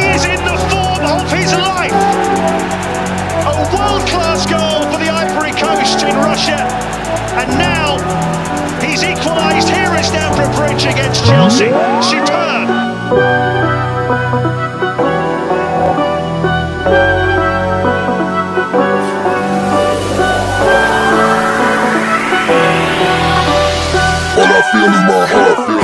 he is in the form of his life. A world-class goal for the Ivory Coast in Russia. And now he's equalised here at Stamford Bridge against Chelsea. Superb. All I feel is my heart,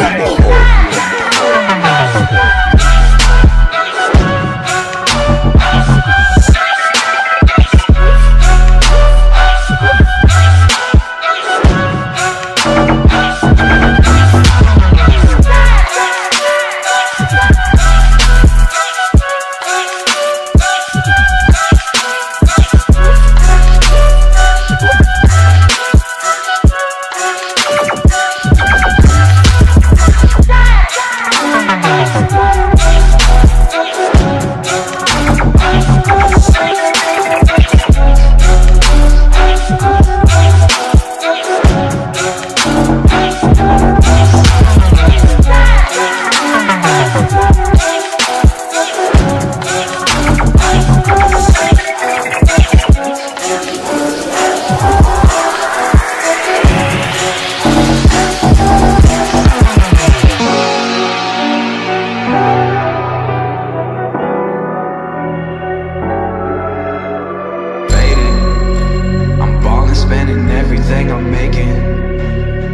everything I'm making.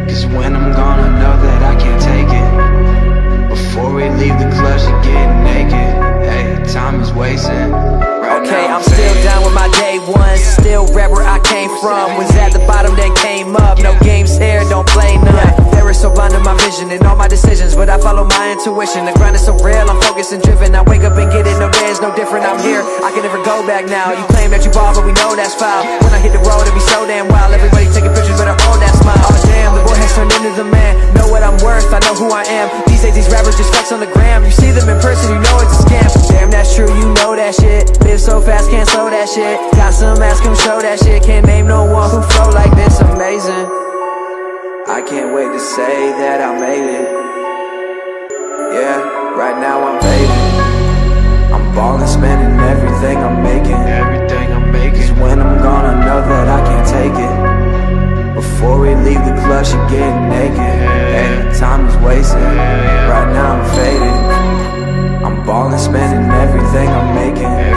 Cause when I'm gone, I know that I can't take it. Before we leave the club, she getting naked. Hey, time is wasting. Okay, I'm still down with my day ones. Still rap where I came from. Was at the bottom, then came up. No games here, don't play none. There is so blind to my vision and all my decisions, but I follow my intuition. The grind is so real, I'm focused and driven. I wake up and get it, no day no different. I'm here, I can never go back now. You claim that you ball, but we know that's foul. When I hit the road, it be so damn wild. Everybody taking pictures, but better hold that smile. Oh damn, the boy has turned into the man. Know what I'm worth, I know who I am. These days, these rappers just flex on the gram. You see them in person, you know it's a scam. Damn, that's true, you know that shit. Live so fast, can't slow that shit. Got some ass, come show that shit. Can't name no one who flow like this, amazing. I can't wait to say that I made it. Yeah, right now I'm faded. I'm ballin', spending everything I'm making. Everything I'm making. Cause when I'm gone, I know that I can't take it. Before we leave the club, she getting naked. Hey, time is wasted. Right now I'm faded. I'm ballin', spending everything I'm making.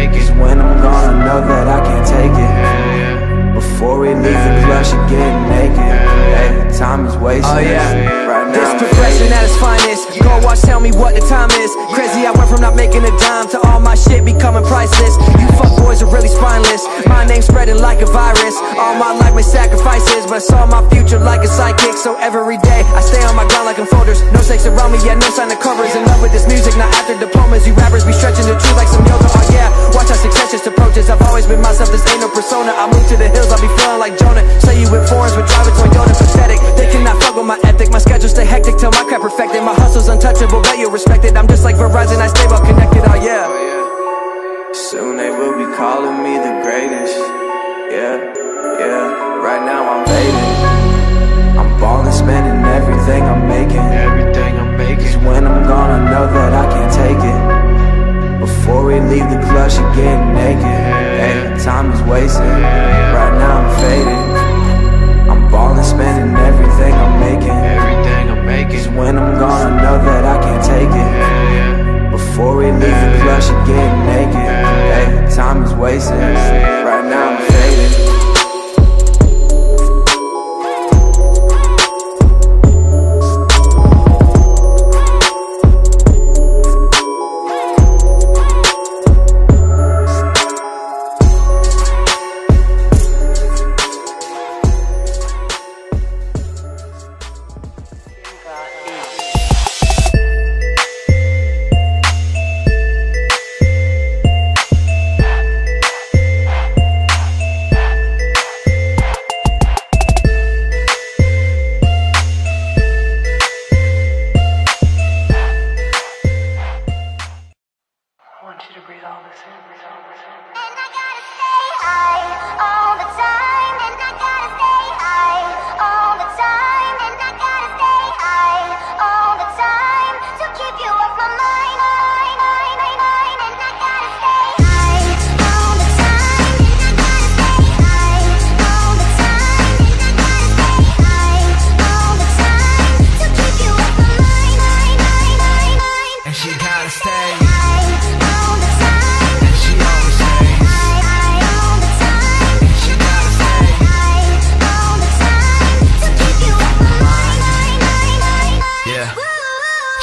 Everything I'm. Cause when I'm gone, I know that I can't take it. Yeah, yeah. Before we leave the club, she getting naked. Hey, time is wasted. Oh, yeah. Right now This faded. at its finest. Go watch, tell me what the time is. Crazy, I went from not making a dime to all my shit becoming priceless. You fuck boys are really spineless. My name spreading like a virus. All my life made sacrifices, but I saw my future like a psychic. So every day I stay on my ground like I'm folders. No snakes around me, yeah, no sign of covers. In love with this music, not after diplomas. You rappers be stretching the truth like some yoga. Oh yeah, watch how success just approaches. I've always been myself, this ain't no persona. I move to the hills, I'll be feeling like Jonah. Say you with foreigns, but driving Toyota pathetic. They cannot fuck with my ethic. My schedule stay hectic till my crap perfected. My hustle's untouchable, but you're respected. I'm just like Verizon, I stay well connected. Oh yeah. Soon they will be calling me the greatest. Yeah, yeah. Right now I'm faded. I'm ballin', spending everything I'm making. Everything I'm Cause making. when I'm gone, I know that I can't take it. Before we leave the club, she getting naked. Hey, time is wasted. Right now I'm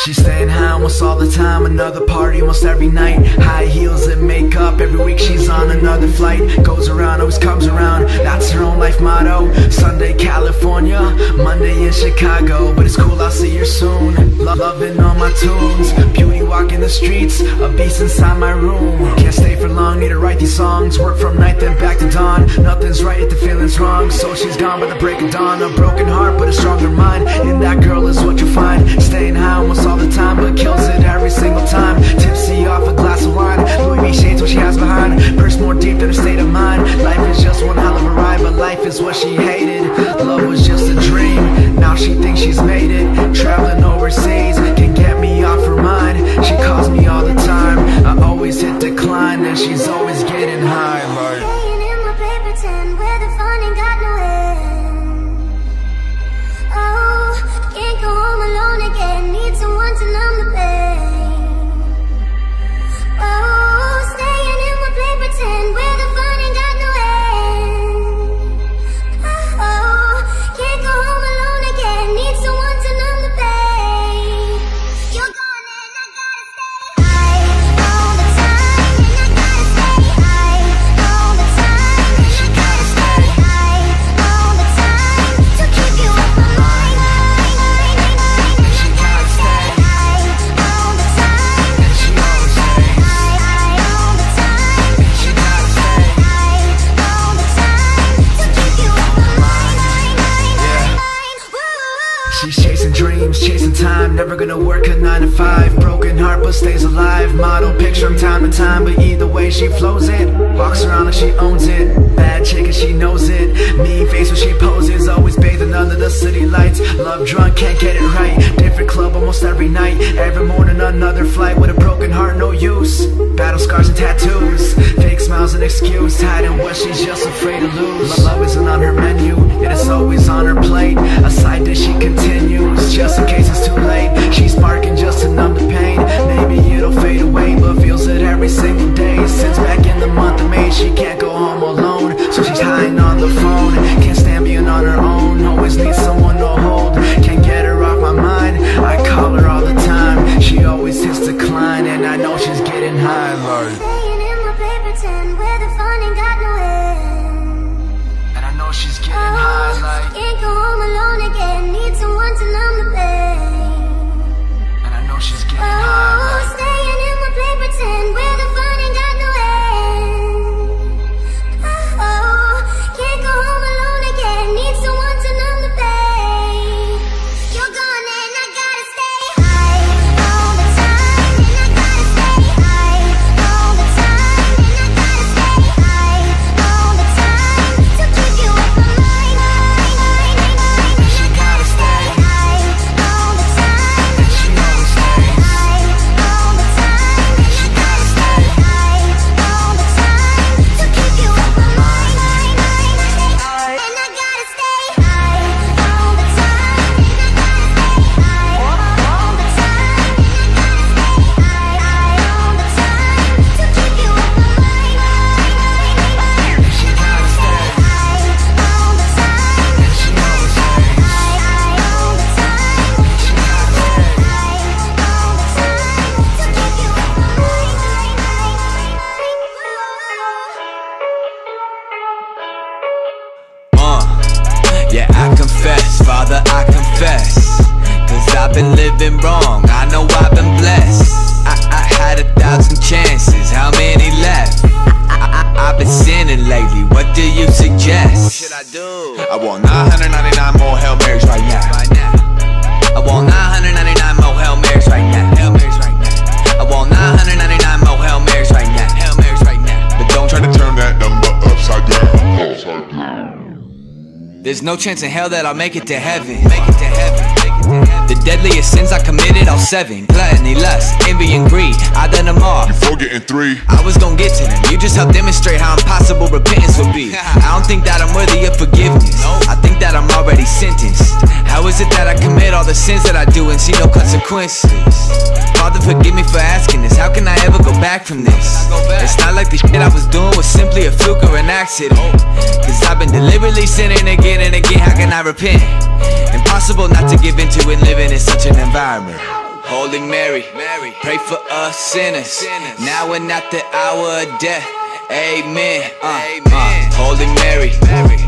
almost all the time Another party almost every night. High heels and makeup Every week she's on another flight. Goes around, always comes around That's her own life motto. Sunday California Monday in Chicago But it's cool, I'll see her soon. Lo- Loving all my tunes Beauty walking the streets A beast inside my room Need to write these songs. Work from night then back to dawn. Nothing's right if the feeling's wrong. So she's gone by the break of dawn. A broken heart but a stronger mind. In that girl is what you find. Staying high almost all the time But kills it every single time. Tipsy off a glass of wine. Louis V shades what she has behind. Purse more deep than her state of mind. Life is just one hell of a ride But life is what she hated. Love was just a dream. Now she thinks she's never gonna work a 9 to 5 Broken heart but stays alive, model picture from time to time But either way she flows it, walks around like she owns it. Bad chick and she knows it, mean face when she poses. Always bathing under the city lights, love drunk, can't get it right. Different club almost every night, every morning another flight With a broken heart, no use, battle scars and tattoos. Fake smiles and excuse, hiding what she's just afraid to lose. Love isn't on her menu, it is always on her plate. A side dish she continues, just in case it's too been living wrong, I know I've been blessed. I, I had a thousand chances, how many left? I, I, I've been sinning lately, what do you suggest? What should I do? I want 999 more Hail Marys right now. Right now. I want 999 more Hail Marys right now. Hail Marys right now. I want 999 more Hail Marys right now. Hail Marys right now. But don't Try try to to turn that number upside down. Upside down. There's no chance in hell that I'll make it to heaven. Make it to heaven. The deadliest sins I committed, all seven. Gluttony, lust, envy, and greed. I done them all. Before getting three, I was gonna get to them. You just helped demonstrate how impossible repentance would be. I don't think that I'm worthy of forgiveness. I think that I'm already sentenced. How is it that I commit all the sins that I do and see no consequences? Father, forgive me for asking this. How can I ever go back from this? It's not like the shit I was doing was simply a fluke or an accident. Cause I've been deliberately sinning again and again. How can I repent? Impossible not to give into it living in such an environment. Holy Mary, pray for us sinners, now and at the hour of death. Amen. Uh, uh, Holy Mary,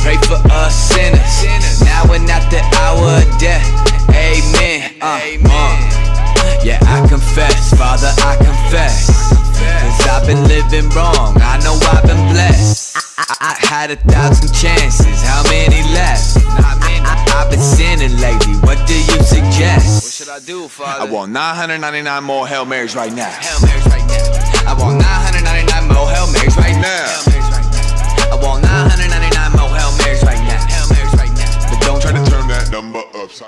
pray for us sinners, now and at the hour of death. Amen. Uh, uh, yeah, I confess, Father, I confess. Cause I've been living wrong, I know I've been blessed. I, I had a thousand chances, how many left? I've been sinning lately. What do you suggest? What should I do, Father? I want 999 more Hail Marys right now. Hail Marys right now. I want 999 more Hail Marys right now. Hail Marys right now. I want 999 more Hail Marys right now. Hail Marys right now. But don't try to turn that number upside.